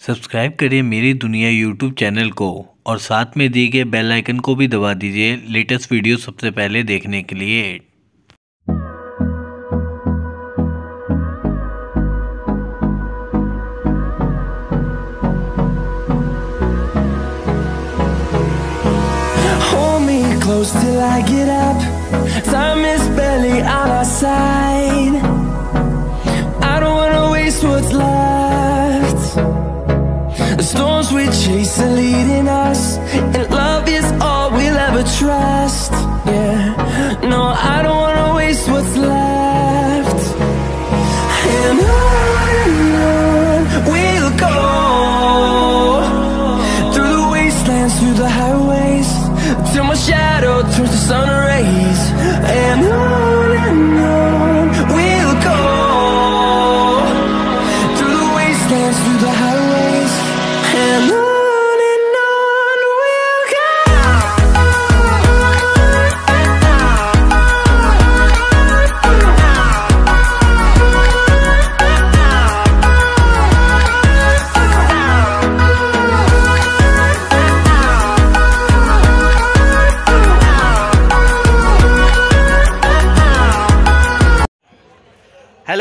Subscribe करिए मेरी दुनिया यूट्यूब चैनल को और साथ में दिए गए बेल आइकन को भी दबा दीजिए लेटेस्ट वीडियो सबसे पहले देखने के लिए close till I get up. Time is barely on our side. Storms we chase are leading us,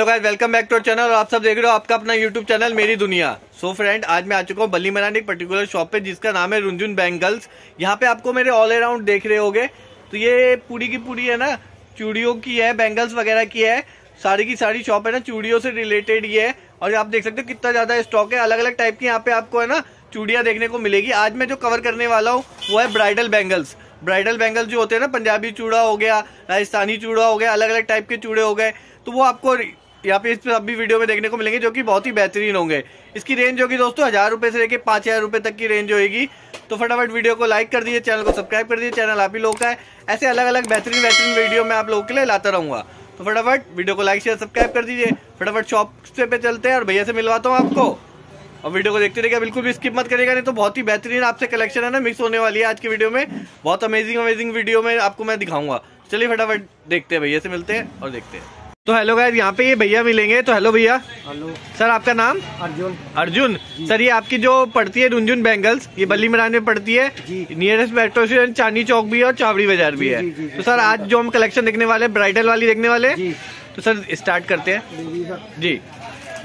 guys welcome back to our channel और आप सब देख रहे हो आपका अपना यूट्यूब चैनल मेरी दुनिया। सो so फ्रेंड आज मैं आ चुका हूँ बल्ली मनानी एक पर्टिकुलर शॉप पे जिसका नाम है रुंजुन बैंगल्स। यहाँ पे आपको मेरे ऑल अराउंड देख रहे होगे। तो ये पूरी की पूरी है ना, चूड़ियों की है, बैंगल्स वगैरह की है। सारी की सारी शॉप है ना, चूड़ियों से रिलेटेड ये है। और आप देख सकते हो कितना ज़्यादा स्टॉक है। अलग अलग टाइप की यहाँ पे आपको है ना, चूड़ियाँ देखने को मिलेगी। आज मैं जो कवर करने वाला हूँ, वो है ब्राइडल बैंगल्स ब्राइडल बैंगल्स जो होते हैं ना, पंजाबी चूड़ा हो गया, राजस्थानी चूड़ा हो गया अलग अलग टाइप के चूड़े हो गए। तो वो आपको यहाँ पे इस पे अभी वीडियो में देखने को मिलेंगे जो कि बहुत ही बेहतरीन होंगे। इसकी रेंज होगी दोस्तों हज़ार रुपए से लेके पाँच हज़ार रुपए तक की रेंज होगी तो फटाफट वीडियो को लाइक कर दीजिए चैनल को सब्सक्राइब कर दीजिए। चैनल आप ही लोग का है। ऐसे अलग अलग बेहतरीन बेहतरीन वीडियो मैं आप लोगों के लिए लाता रहूँगा। तो फटाफट वीडियो को लाइक शेयर सब्सक्राइब कर दीजिए। फटाफट शॉप से पे चलते हैं और भैया से मिलवाता हूँ आपको। और वीडियो को देखते रहिएगा, बिल्कुल भी स्किप मत करिएगा, नहीं तो बहुत ही बेहतरीन आपसे कलेक्शन है ना मिक्स होने वाली है आज की वीडियो में। बहुत अमेजिंग अमेजिंग वीडियो में आपको मैं दिखाऊँगा। चलिए फटाफट देखते हैं, भैया से मिलते हैं और देखते हैं। तो हेलो गाइस यहाँ पे ये भैया मिलेंगे। तो हेलो भैया। हेलो सर आपका नाम? अर्जुन। अर्जुन। सर ये आपकी जो पड़ती है रुंजुन बैंगल्स ये बल्ली मैदान में पड़ती है। Nearest metro station Chandni Chowk भी है और चावड़ी बाज़ार भी है। जी, जी, जी। तो सर आज जो हम कलेक्शन देखने वाले ब्राइडल वाली देखने वाले तो सर स्टार्ट करते हैं। जी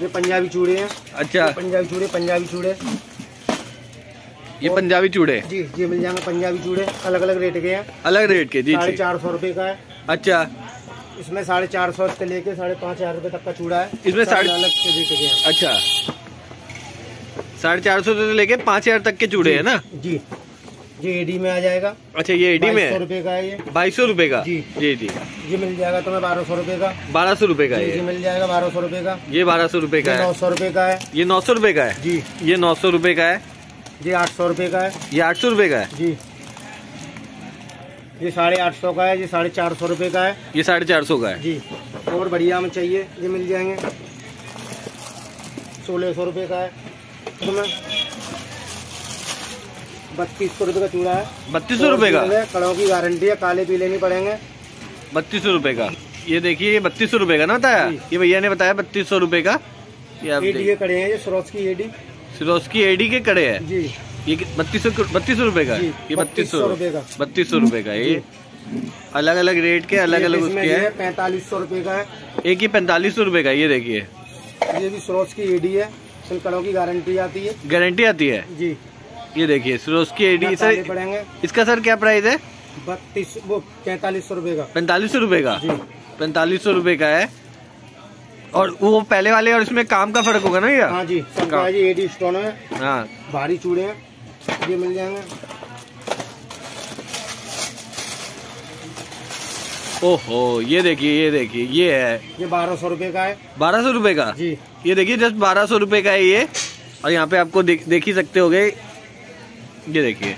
ये पंजाबी चूड़े हैं। अच्छा। पंजाबी चूड़े पंजाबी चूड़े। ये पंजाबी चूड़े। जी ये मिल जाएँगे पंजाबी चूड़े। अलग अलग रेट के हैं। अलग रेट के जी साढ़े जी चार सौ रुपए का है। अच्छा। इसमें साढ़े चार सौ से लेके साढ़े पाँच हज़ार रुपए तक का चूड़ा है इसमें साढ़े- अलग के रेट के हैं अच्छा साढ़े चार सौ से लेके पाँच हज़ार तक के चूड़े है ना जी ये एडी में आ जाएगा अच्छा ये एडी में सौ है रुपए का है ये बाईस सौ रुपये का जी। जी जी ये मिल जाएगा तुम्हें बारह सौ रुपए का बारह सौ रुपये का ये मिल जाएगा बारह सौ रुपए का ये बारह सौ रुपये का नौ सौ रुपए का है ये नौ सौ रुपये का है जी ये नौ सौ रुपये का है ये आठ सौ रुपए का है ये आठ सौ रुपये का है जी ये साढ़े आठ सौ का है ये साढ़े चार सौ रुपए का है। ये साढ़े चार सौ का है। जी और बढ़िया में चाहिए ये मिल जाएँगे। सोलह सौ रुपये का है। तुम्हें बत्तीस सौ रुपये का चूड़ा है। बत्तीस सौ रुपये का? कड़ों की गारंटी है काले पीले नहीं पड़ेंगे। बत्तीस सौ रुपये का। ये देखिए ये बत्तीस सौ रुपये का ना बताया? ये भैया ने बताया बत्तीस सौ रुपये का। ये आप एडी के कड़े हैं ये सरोज की एडी। सरोज की एडी के कड़े है? जी। ये बत्तीस सौ बत्तीस सौ रुपये का? ये बत्तीस सौ 3200 का। बत्तीस सौ रुपये का ये? अलग अलग रेट के अलग अलग उसके हैं? पैंतालीस सौ रुपये का है। एक ही पैंतालीस सौ रुपये का ये देखिए। ये भी सरोज की एडी है इन कड़ों की गारंटी आती है। गारंटी आती है? जी। ये देखिए सरोज की एडी सर इसका सर क्या प्राइस है? बत्तीस वो पैंतालीस सौ रुपये का। पैंतालीस सौ रुपये का? पैंतालीस सौ रुपये का है। और वो पहले वाले और इसमें काम का फ़र्क होगा ना ये? हाँ जी जी एडी स्टोन है। हाँ। भारी चूड़े हैं। ये मिल जाएँगे। ओहो ये देखिए ये देखिए ये है। ये बारह सौ रुपये का है। बारह सौ रुपये का? जी। ये देखिए जस्ट बारह सौ रुपये का है ये। और यहाँ पे आपको देख, देख ही सकते हो गए ये देखिए।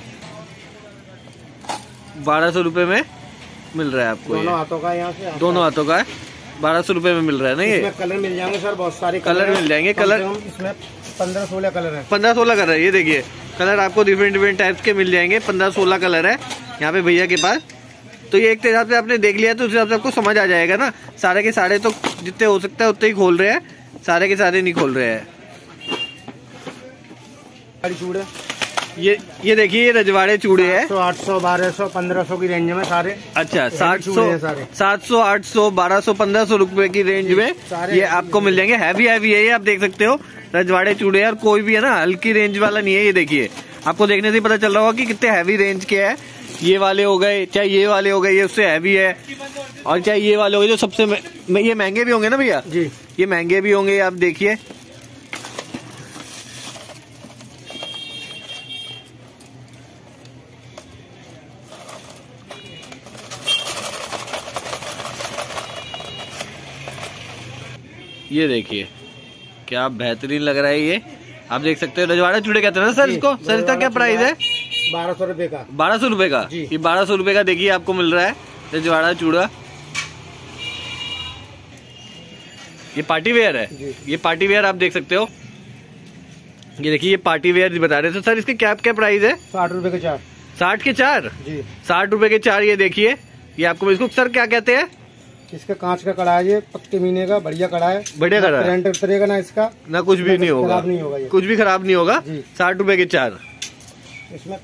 बारह सौ रुपये में मिल रहा है आपको दोनों हाथों का यहाँ से दोनों हाथों का है। बारह सौ रुपये में मिल रहा है ना ये? कलर मिल जाएँगे सर बहुत सारे कलर हैं। मिल जाएँगे, कलर- इसमें पंद्रह सोलह कलर है। पंद्रह सोलह कलर है ये देखिए। कलर आपको डिफरेंट डिफरेंट टाइप्स के मिल जाएँगे। पंद्रह सोलह कलर है यहाँ पे भैया के पास। तो ये एक हिसाब से आपने देख लिया तो उस हिसाब से आपको समझ आ जाएगा ना। सारे के सारे तो जितने हो सकता है उतने ही खोल रहे हैं। सारे के सारे नहीं खोल रहे हैं। ये ये देखिए ये रजवाड़े चूड़े है। सौ आठ सौ बारह सौ पंद्रह सौ की रेंज में सारे। अच्छा सात सौ। सात सौ आठ सौ बारह सौ पंद्रह सौ रुपए की रेंज में ये आपको मिल जाएँगे। हैवी हैवी है ये आप देख सकते हो। रजवाड़े चूड़े और कोई भी है ना हल्की रेंज वाला नहीं है ये देखिए। आपको देखने से पता चल रहा होगा कि कितने हैवी रेंज के है। ये वाले हो गए चाहे ये वाले हो गए ये उससे हैवी है। और चाहे ये वाले हो गए जो सबसे ये महँगे भी होंगे ना भैया? जी। ये महँगे भी होंगे आप देखिए। ये देखिए। क्या बेहतरीन लग रहा है ये। आप देख सकते हो रजवाड़ा चूड़े कहते हैं ना सर इसको? सर इसका क्या प्राइस है? बारह सौ रुपये का। बारह सौ रुपये का? ये बारह सौ रुपये का देखिए आपको मिल रहा है रजवाड़ा चूड़ा। ये पार्टी वेयर है। ये पार्टी वेयर आप देख सकते हो। ये देखिए ये पार्टी वेयर बता रहे थे सर इसके क्या क्या प्राइस है? साठ रुपये के चार। साठ के चार? जी। साठ रुपये के चार ये देखिए। ये आपको इसको सर क्या कहते हैं? इसका कांच का कड़ा है ये पक्के महीने का बढ़िया कड़ा है। बढ़िया कड़ा है। करंट उतरेगा ना इसका। ना कुछ भी नहीं होगा। खराब नहीं होगा ये। कुछ भी खराब नहीं होगा। साठ रुपए के चार। इसमें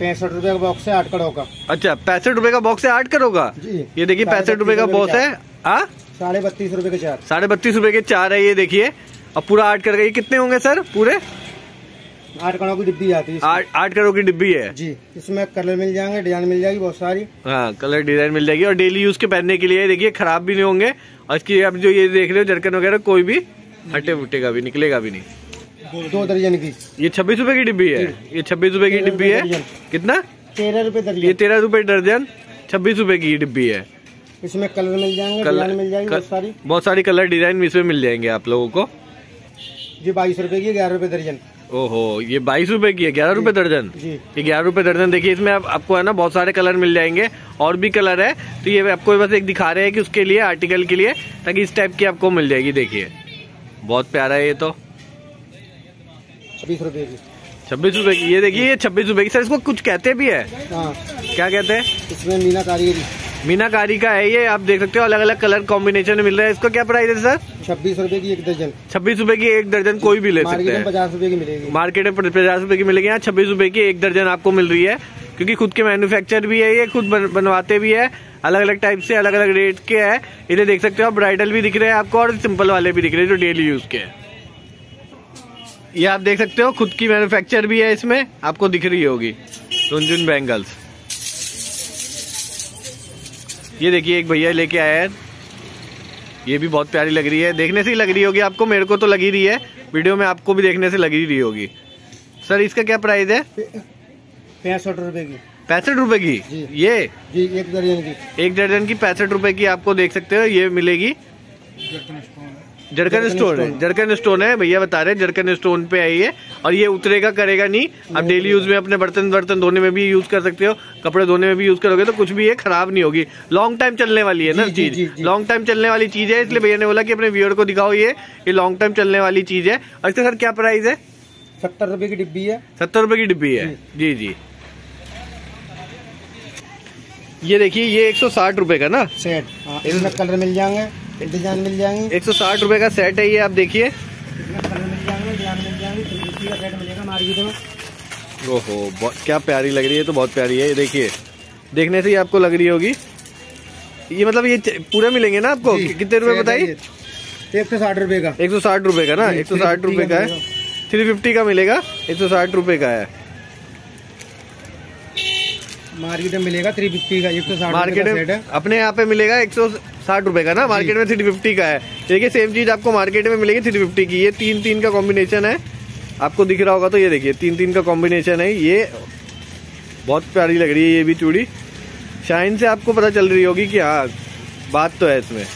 पैंसठ रुपए का बॉक्स है आठ कड़ों का। अच्छा पैंसठ रुपए का बॉक्स है आठ करोगा जी। ये देखिए पैंसठ रुपए का बॉक्स है। हाँ साढ़े बत्तीस रुपए के चार। साढ़े बत्तीस रुपए के चार है ये देखिए। अब पूरा आठ करोड़ ये कितने होंगे सर? पूरे? आठ कड़ों की डिब्बी आती है आठ करोड़ की डिब्बी है? जी इसमें कलर मिल जाएँगे डिज़ाइन मिल जाएगी बहुत सारी। हाँ कलर डिज़ाइन मिल जाएगी और डेली यूज़ के पहनने के लिए देखिए खराब भी नहीं होंगे। और इसकी आप जो ये देख रहे हो जरकन वगैरह कोई भी हटे फुटेगा भी निकलेगा भी नहीं। दो दर्जन की। ये छब्बीस रुपए की डिब्बी है? ये छब्बीस रूपए की डिब्बी है? कितना? तेरह रुपए ये तेरह रुपए दर्जन छब्बीस रुपए की डिब्बी है। इसमें कलर मिल जाएँगे कलर मिल जाएगी बहुत सारी। बहुत सारी कलर डिज़ाइन इसमें मिल जाएँगे आप लोगों को। जी बाईस रुपए की ग्यारह रूपए दर्जन। ओहो ये बाईस रुपए की है ग्यारह रुपए दर्जन? ये ग्यारह रुपए दर्जन देखिए इसमें आप, आपको है ना बहुत सारे कलर मिल जाएँगे और भी कलर है। तो ये आपको बस एक दिखा रहे हैं कि उसके लिए आर्टिकल के लिए ताकि इस टाइप की आपको मिल जाएगी देखिए। बहुत प्यारा है ये तो। छब्बीस रुपए की। छब्बीस रुपए की ये देखिए ये छब्बीस रुपए की। सर इसको कुछ कहते भी है? हाँ। क्या कहते हैं? इसमें मीना कारीगरी मीनाकारी का है ये आप देख सकते हो अलग अलग कलर कॉम्बिनेशन में मिल रहा है। इसको क्या प्राइस है सर छब्बीस रुपए की एक दर्जन। छब्बीस रुपए की एक दर्जन कोई भी ले सकते हैं। पचास रुपए की मिलेगी। मार्केट में पचास रुपए की मिलेगी यहाँ छब्बीस रुपए की एक दर्जन आपको मिल रही है क्योंकि खुद के मैन्युफैक्चर भी है ये खुद बन, बनवाते भी है अलग अलग टाइप से अलग अलग रेट के है। इधर देख सकते हो आप ब्राइडल भी दिख रहे हैं आपको और सिंपल वाले भी दिख रहे हैं जो डेली यूज़ के हैं। ये आप देख सकते हो खुद की मैन्युफैक्चर भी है इसमें आपको दिख रही होगी। रुंजुन बैंगल्स ये देखिए एक भैया लेके आया है। ये भी बहुत प्यारी लग रही है। देखने से ही लग रही होगी आपको मेरे को तो लगी रही है। वीडियो में आपको भी देखने से लगी रही होगी। सर इसका क्या प्राइस है? पैंसठ रुपए की। पैंसठ रुपए की? जी। ये? जी एक दर्जन की। एक दर्जन की पैंसठ रुपए की आपको देख सकते हो ये मिलेगी। जरकन स्टोन है। जरकन स्टोन है भैया बता रहे हैं जरकन स्टोन पे आई है। और ये उतरेगा करेगा नहीं। आप डेली यूज़ में अपने बर्तन बर्तन धोने में भी यूज़ कर सकते हो। कपड़े धोने में भी यूज़ करोगे तो कुछ भी ये खराब नहीं होगी। लॉन्ग टाइम चलने वाली है ना चीज़। लॉन्ग टाइम चलने वाली चीज़ है इसलिए भैया ने बोला की अपने व्यूअर को दिखाओ ये। ये लॉन्ग टाइम चलने वाली चीज़ है। और इसका सर क्या प्राइस है? सत्तर रुपए की डिब्बी है। सत्तर रुपए की डिब्बी है। जी। जी ये देखिए ये एक सौ साठ रुपए का ना? सेट। हाँ, इसमें कलर मिल जाएँगे। डिज़ाइन मिल जाएँगे। एक सौ साठ रुपए का सेट है ये आप देखिए। में। ओहो क्या प्यारी लग रही है तो बहुत प्यारी है ये देखिए। देखने से ही आपको लग रही होगी। ये मतलब ये पूरे मिलेंगे ना आपको? कितने रुपए बताइए? एक सौ साठ रुपए का। एक सौ साठ रुपए का ना? एक सौ साठ 350 रुपए का है। थ्री फिफ्टी का मिलेगा एक सौ साठ रुपए का है। मार्केट में मिलेगा थ्री फिफ्टी का एक सौ साठ मार्केट में अपने यहाँ पे मिलेगा एक सौ साठ रुपए का ना? मार्केट में थ्री फिफ्टी का है। देखिए सेम चीज़ आपको मार्केट में मिलेगी थ्री फिफ्टी की। ये तीन तीन का कॉम्बिनेशन है। आपको दिख रहा होगा तो ये देखिए तीन तीन का कॉम्बिनेशन है। ये बहुत प्यारी लग रही है ये भी चूड़ी। शाइन से आपको पता चल रही होगी कि हाँ बात तो है इसमें।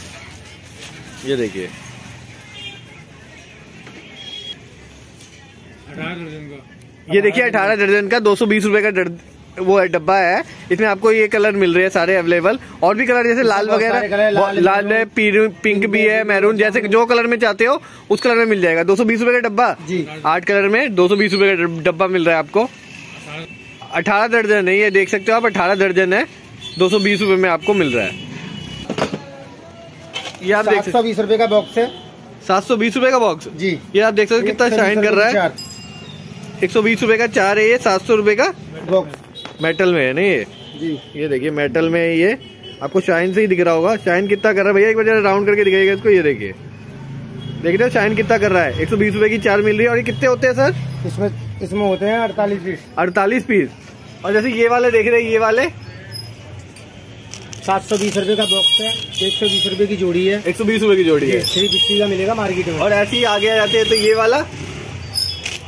ये देखिए। ये देखिए अठारह दर्जन का दो सौ बीस रूपए का वो है डब्बा है। इसमें आपको ये कलर मिल रहे हैं सारे अवेलेबल। और भी कलर जैसे लाल वगैरह लाल, लाल है पिंक भी है मैरून जैसे जो कलर में चाहते हो उस कलर में मिल जाएगा। दो सौ बीस रूपए का डब्बा। आठ कलर में दो सौ बीस रूपए का डब्बा मिल रहा है आपको। अठारह दर्जन है ये देख सकते हो आप अठारह दर्जन है। दो सौ बीस में आपको मिल रहा है। ये आप देख सात सौ बीस रुपए का बॉक्स है। सात सौ बीस रूपए का बॉक्स जी। ये आप देख सकते हो कितना शाइन कर रहा है। एक सौ बीस रूपए का चार है ये सात सौ रूपए का बॉक्स मेटल में है ना ये? जी। ये देखिए मेटल में है ये। आपको शाइन से ही दिख रहा होगा। शाइन कितना कर रहा है भैया? एक बार राउंड करके दिखाइएगा इसको ये देखिए। देख रहे हो शाइन कितना कर रहा है? एक सौ बीस रूपए की चार मिल रही है। और ये कितने होते हैं सर इसमें इसमें होते हैं अड़तालीस पीस। अड़तालीस पीस। और जैसे ये वाले देख रहे हैं ये वाले? सात सौ बीस रूपए का बॉक्स है। एक सौ बीस रूपए की जोड़ी है। एक सौ बीस रूपए की जोड़ी है। थ्री फिफ्टी का मिलेगा मार्केट में। और ऐसे ही आगे आ जाते हैं तो ये वाला?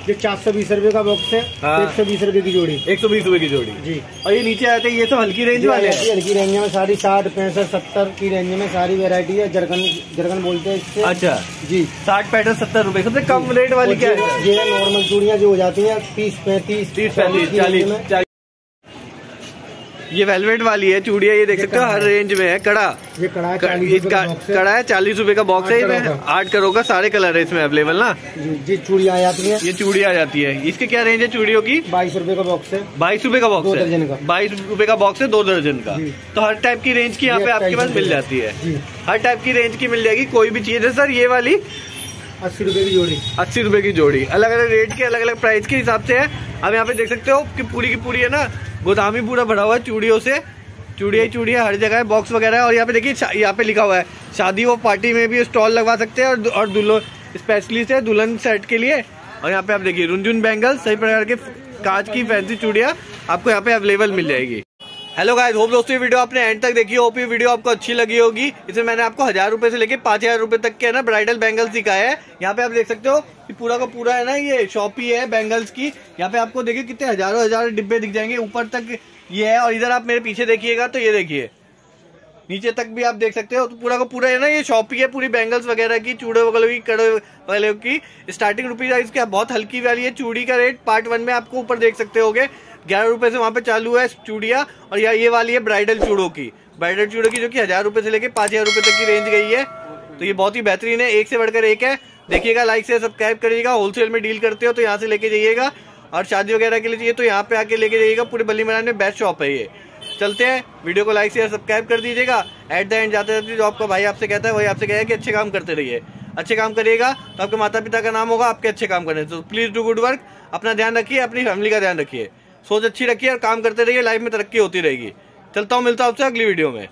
ये चार सौ बीस रूपए का बॉक्स है हाँ। एक सौ बीस रूपए की जोड़ी। एक सौ बीस रूपए की जोड़ी। जी। और ये नीचे आते हैं ये सब हल्की रेंज वाले हैं। हल्की रेंज में सारी साठ पैंसठ सत्तर की रेंज में सारी वेरायटी है जरगन जरगन बोलते हैं इससे। अच्छा। जी। साठ पैंसठ सत्तर रूपए सबसे कम रेट वाली क्या है? ये नॉर्मल चूड़िया जो हो जाती है तीस पैंतीस तीस पैंतीस। चालीस। ये वेलवेट वाली है चूड़िया ये देख सकते हो हर रेंज में है कड़ा ये कड़ा है चालीस ये रुपए का का- बॉक्स है। कड़ा है चालीस रूपए का बॉक्स है इसमें। आठ करोड़ का सारे कलर है इसमें अवेलेबल ना? जी जी चूड़ियाँ आ जाती है। ये चूड़ी आ जाती है। इसके क्या रेंज है चूड़ियों की? बाईस रूपए का बॉक्स है। बाईस रूपए का बॉक्स है। बाईस रूपए का बॉक्स है दो दर्जन का। तो हर टाइप की रेंज की यहाँ पे आपके पास मिल जाती है। हर टाइप की रेंज की मिल जाएगी कोई भी चीज़ है। सर ये वाली अस्सी रुपए की जोड़ी। अस्सी रुपए की जोड़ी। अलग अलग रेट के अलग अलग प्राइस के हिसाब से है। अब यहाँ पे देख सकते हो कि पूरी की पूरी है ना गोदामी पूरा भरा हुआ है चूड़ियों से। चूड़िया ही चूड़िया हर जगह है बॉक्स वगैरह है और यहाँ पे देखिए यहाँ पे लिखा हुआ है, शादी व पार्टी में भी स्टॉल लगवा सकते हैं और और स्पेशली से दुल्हन सेट के लिए। और यहाँ पे आप देखिए रुंझुन बैंगल सही प्रकार के कांच की फैंसी चूड़िया आपको यहाँ पे अवेलेबल मिल जाएगी। हेलो गाइस होप दोस्तों ये वीडियो आपने एंड तक देखी होप ये वीडियो आपको अच्छी लगी होगी. इसमें मैंने आपको हज़ार रुपए से लेके पाँच हज़ार रुपए तक के, है ना ब्राइडल बैंगल्स दिखाए हैं. यहाँ पे आप देख सकते हो कि पूरा का पूरा, है ना, ये शॉप ही है बैंगल्स की. यहाँ पे आपको देखिए कितने हज़ारों हज़ार डिब्बे दिख जाएँगे. ऊपर तक ये है और इधर आप मेरे पीछे देखिएगा तो ये देखिए. नीचे तक भी आप देख सकते हो. तो पूरा का पूरा, है ना, ये शॉप ही है. पूरी बैंगल्स वगैरह की, चूड़े वगैरह की कड़े वगैरह की. स्टार्टिंग रुपीज़ इसकी बहुत हल्की वाली है. चूड़ी का रेट पार्ट वन में आपको ऊपर देख सकते होगे. ग्यारह रुपए से वहाँ पे चालू है चूड़िया और या ये वाली है ब्राइडल चूड़ों की। ब्राइडल चूड़ों की जो कि हज़ार रुपए से लेके पाँच हज़ार रुपए तक की रेंज गई है। तो ये बहुत ही बेहतरीन है, एक से बढ़कर एक है। देखिएगा लाइक से सब्सक्राइब करिएगा होलसेल में डील करते हो तो यहाँ से लेके जाइएगा। और शादी वगैरह के लिए चाहिए तो यहाँ पे आके लेके जाइएगा, पूरे बल्ली मैदान में बेस्ट शॉप है ये। चलते हैं वीडियो को लाइक शेयर सब्सक्राइब कर दीजिएगा। एट द एंड जाते जाते जो आपका भाई आपसे कहता है, वही आपसे कहेगा कि अच्छे काम करते रहिए। अच्छे काम करिएगा तो आपके माता पिता का नाम होगा, आपके अच्छे काम करने। तो प्लीज़ डू गुड वर्क अपना ध्यान रखिए, अपनी फैमिली का ध्यान रखिए। सोच अच्छी रखिए और काम करते रहिए लाइफ में तरक्की होती रहेगी। चलता हूँ, मिलता हूँ आपसे अगली वीडियो में।